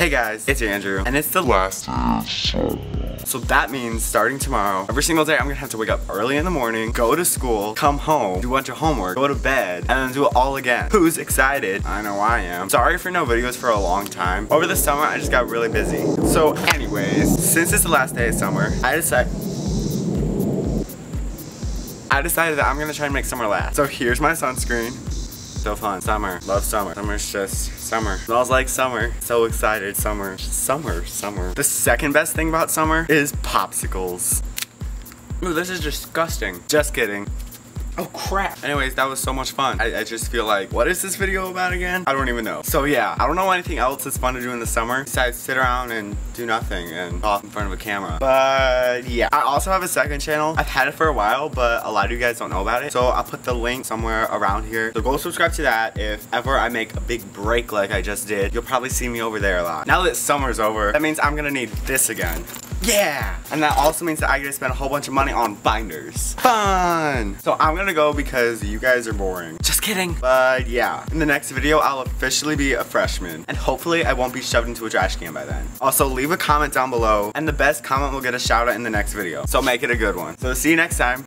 Hey guys, it's Andrew, and it's the last so that means starting tomorrow, every single day I'm gonna have to wake up early in the morning, go to school, come home, do a bunch of homework, go to bed, and then do it all again. Who's excited? I know I am. Sorry for no videos for a long time. Over the summer, I just got really busy. So anyways, since it's the last day of summer, I decided I decided that I'm gonna try and make summer last. So here's my sunscreen. So fun. Summer. Love summer. Summer's just summer. Smells like summer. So excited. Summer. Summer. Summer. The second best thing about summer is popsicles. Ooh, this is disgusting. Just kidding. Oh crap. Anyways, that was so much fun. I, I, just feel like, what is this video about again? I don't even know. So yeah, I don't know anything else that's fun to do in the summer besides sit around and do nothing and talk in front of a camera. But yeah, I also have a second channel. I've had it for a while, but a lot of you guys don't know about it. So I'll put the link somewhere around here. So go subscribe to that. If ever I make a big break like I just did, you'll probably see me over there a lot. Now that summer's over, that means I'm gonna need this again. Yeah! And that also means that I get to spend a whole bunch of money on binders. Fun! So I'm gonna go because you guys are boring. Just kidding. But yeah, in the next video, I'll officially be a freshman. And hopefully I won't be shoved into a trash can by then. Also, leave a comment down below, and the best comment will get a shout out in the next video. So make it a good one. So see you next time.